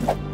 you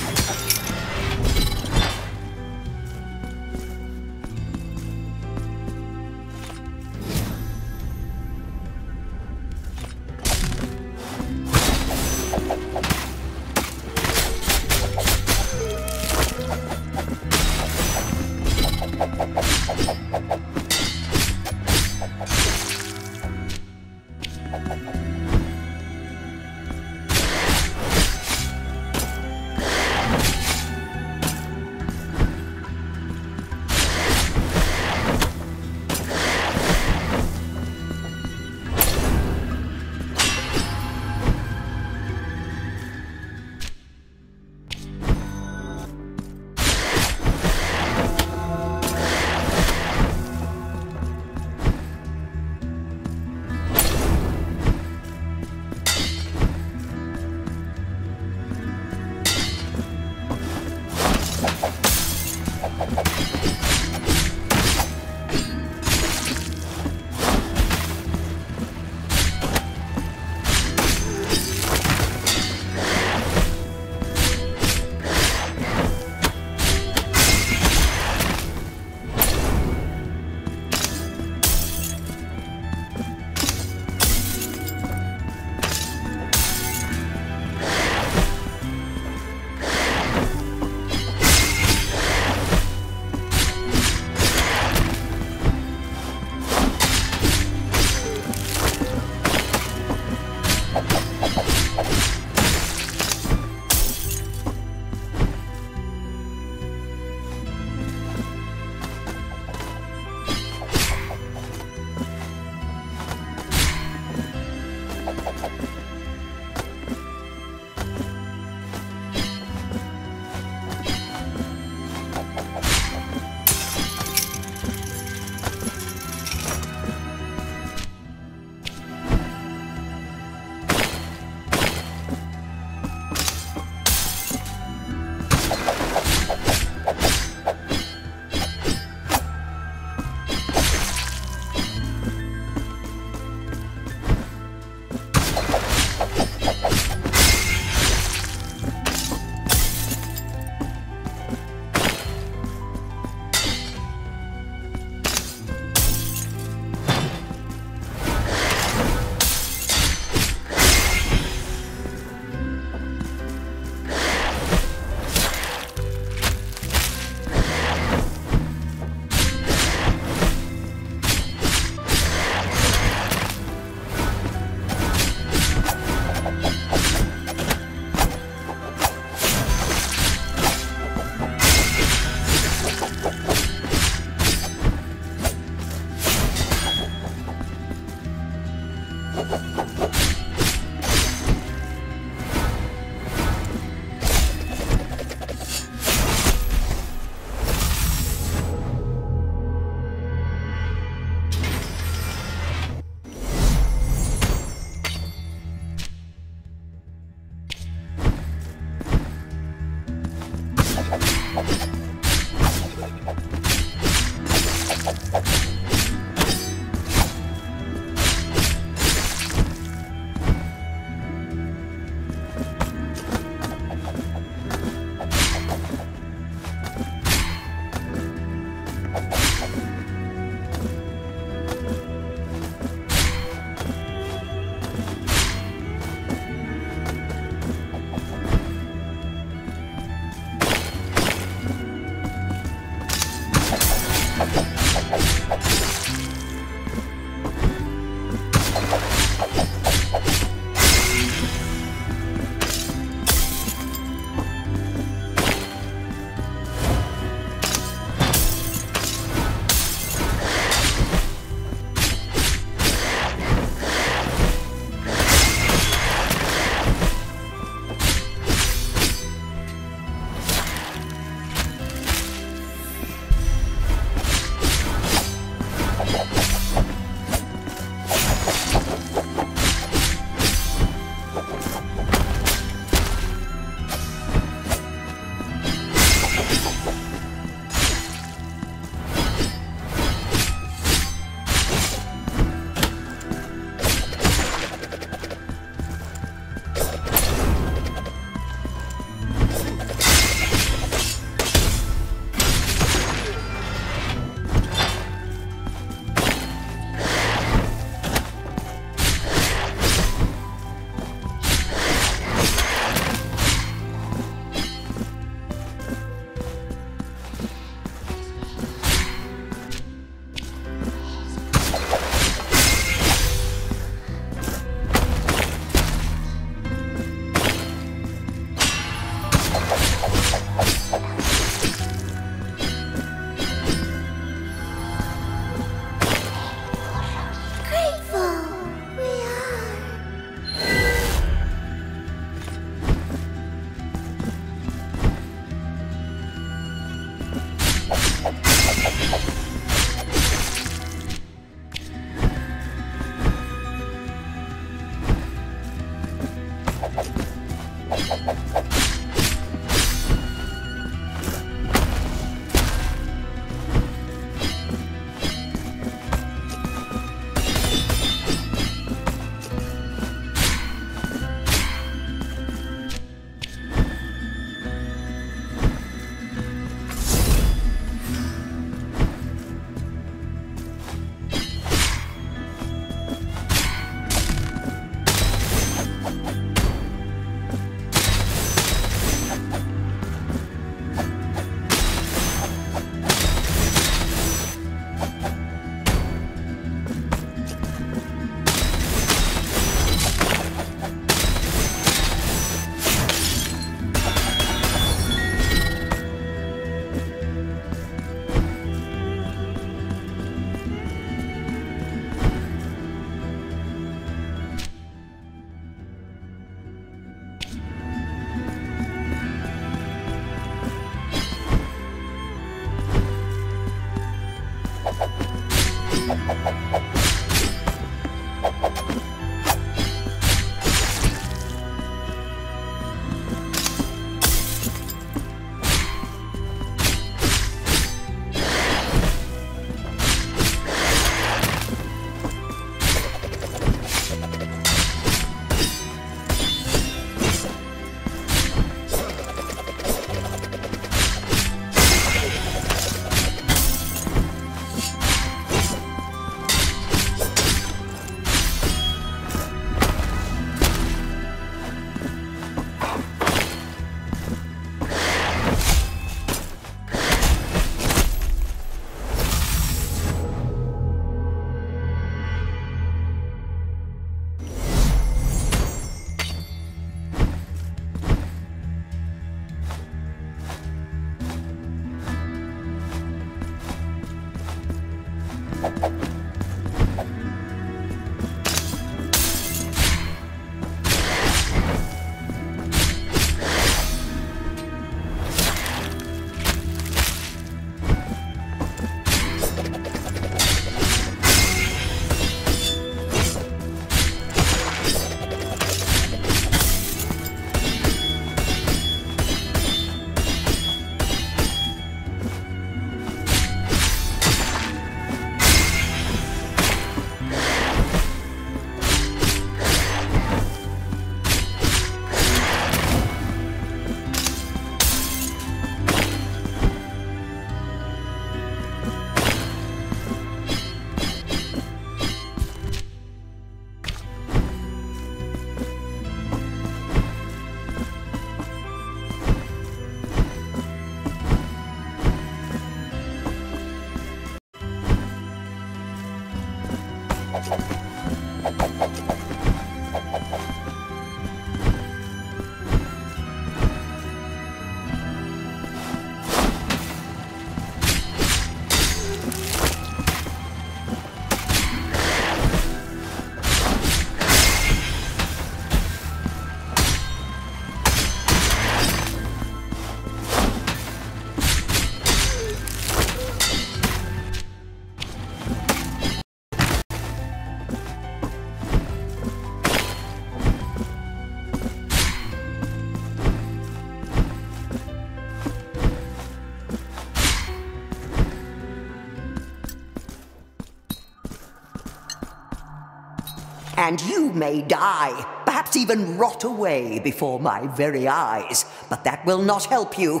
and you may die, perhaps even rot away before my very eyes, but that will not help you.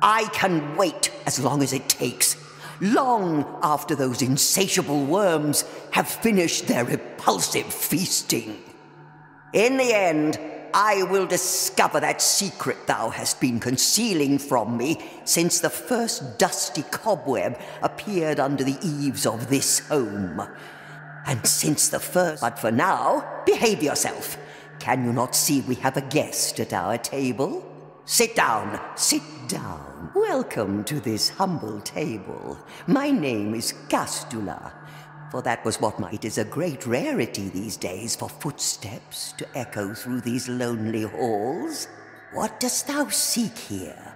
I can wait as long as it takes, long after those insatiable worms have finished their repulsive feasting. In the end, I will discover that secret thou hast been concealing from me since the first dusty cobweb appeared under the eaves of this home. And since the first. But for now, behave yourself. Can you not see we have a guest at our table? Sit down, sit down. Welcome to this humble table. My name is Castula for that was what my. It is a great rarity these days for footsteps to echo through these lonely halls. What dost thou seek here?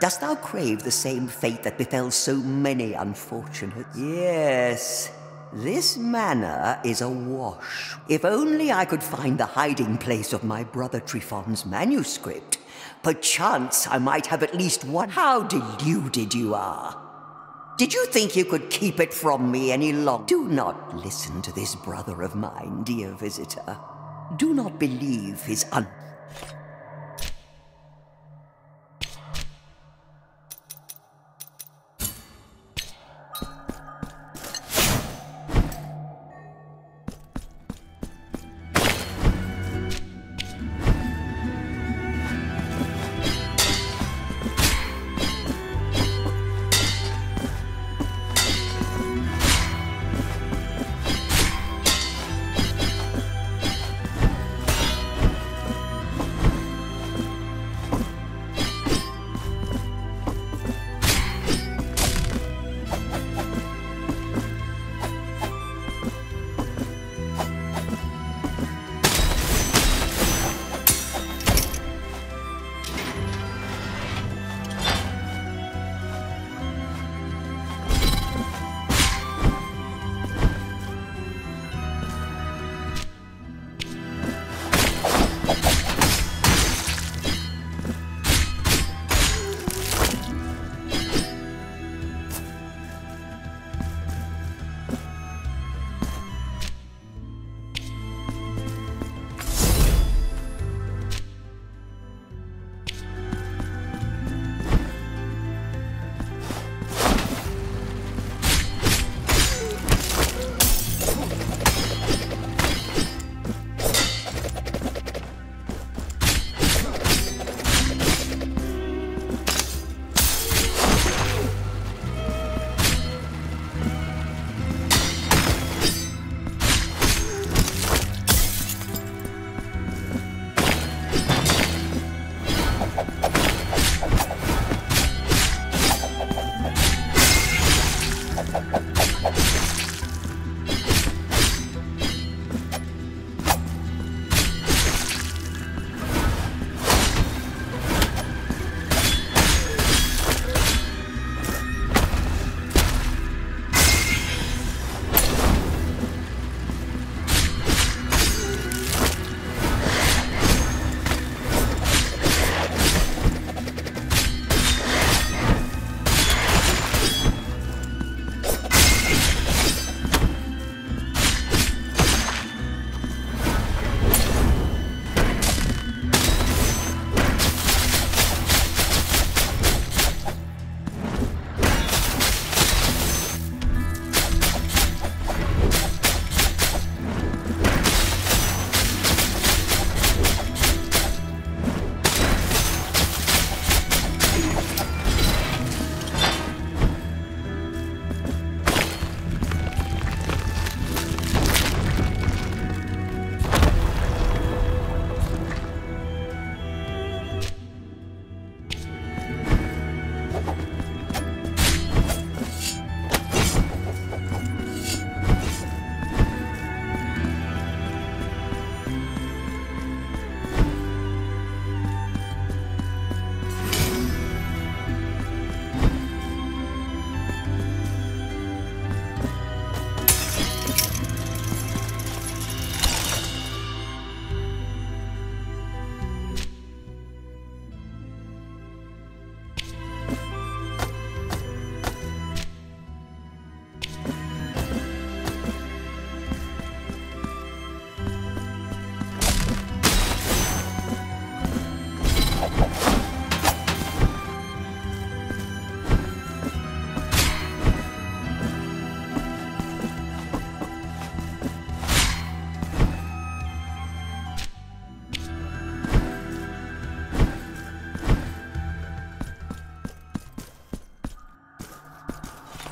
Dost thou crave the same fate that befell so many unfortunates? Yes, this manor is awash. If only I could find the hiding place of my brother Trifon's manuscript, perchance I might have at least one. How deluded you are! Did you think you could keep it from me any longer? Do not listen to this brother of mine, dear visitor. Do not believe his un.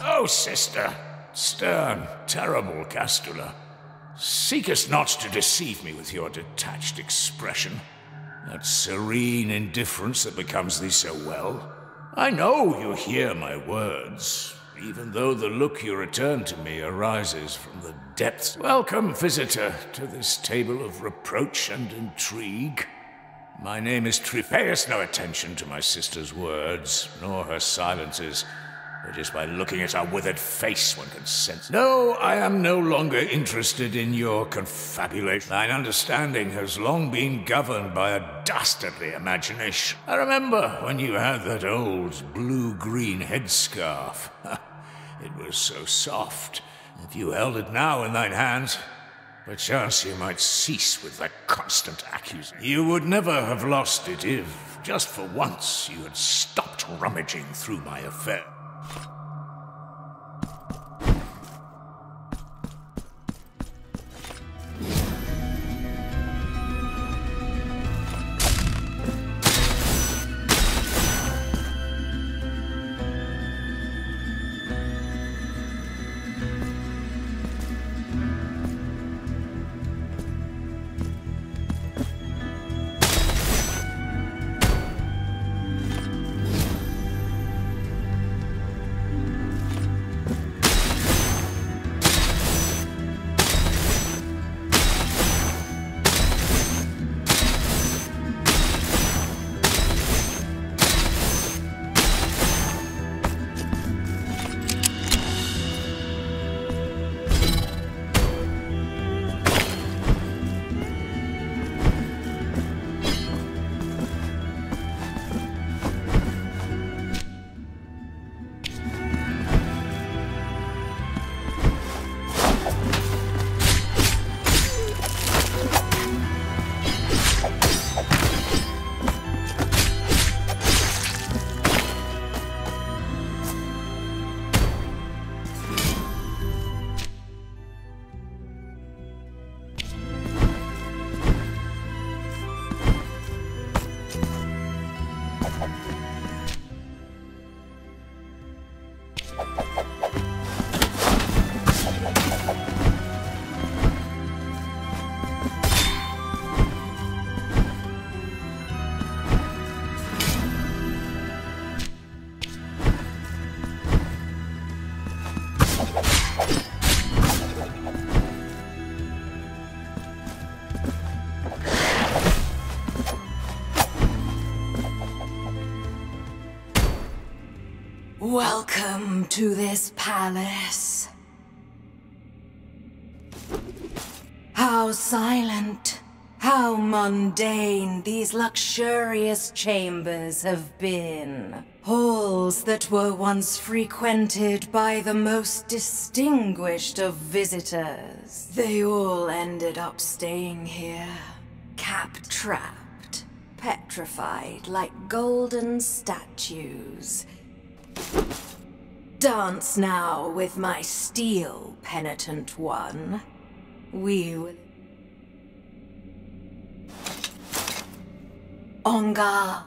Oh, sister, stern, terrible Castula, seekest not to deceive me with your detached expression, that serene indifference that becomes thee so well. I know you hear my words, even though the look you return to me arises from the depths. Welcome, visitor, to this table of reproach and intrigue. My name is Tri. No attention to my sister's words, nor her silences. It is by looking at her withered face one can sense. No, I am no longer interested in your confabulation. Thine understanding has long been governed by a dastardly imagination. I remember when you had that old blue-green headscarf. it was so soft. If you held it now in thine hands, perchance you might cease with that constant accusation. You would never have lost it if, just for once, you had stopped rummaging through my affair. Welcome to this palace. How silent, how mundane these luxurious chambers have been. Halls that were once frequented by the most distinguished of visitors. They all ended up staying here, cap-trapped, petrified like golden statues Dance now with my steel, penitent one. We will... Ongar.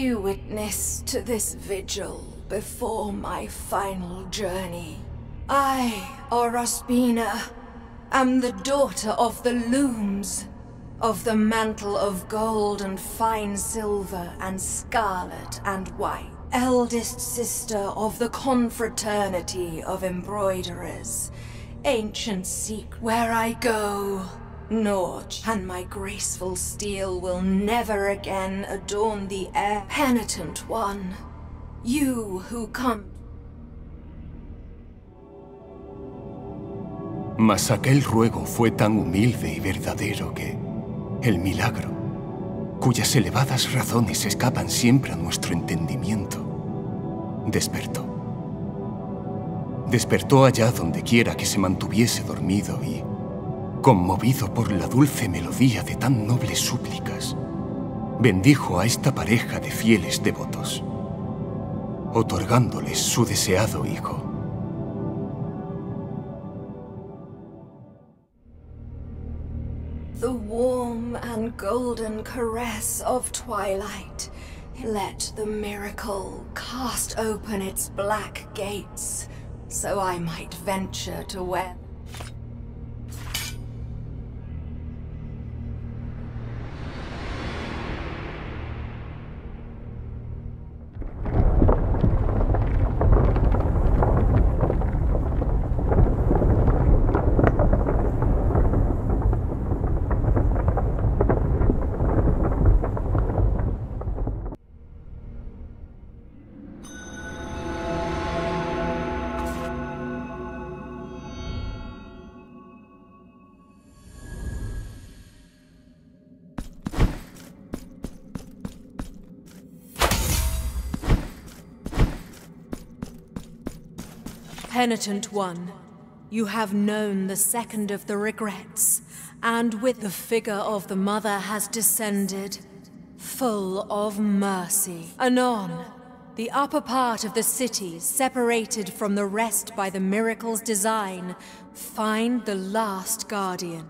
Be witness to this vigil before my final journey. I, Orospina, am the daughter of the looms, of the mantle of gold and fine silver and scarlet and white, eldest sister of the confraternity of embroiderers, ancient seek where I go. Norge and my graceful steel will never again adorn the air. Penitent one, you who come Mas aquel ruego fue tan humilde y verdadero que el milagro, cuyas elevadas razones escapan siempre a nuestro entendimiento, despertó. Despertó allá donde quiera que se mantuviese dormido y, conmovido por la dulce melodía de tan nobles súplicas, bendijo a esta pareja de fieles devotos, otorgándoles su deseado hijo. The warm and golden caress of twilight. Let the miracle cast open its black gates, so I might venture to wed. Penitent one, you have known the second of the regrets, and with the figure of the mother has descended, full of mercy. Anon, the upper part of the city, separated from the rest by the miracle's design, find the last guardian.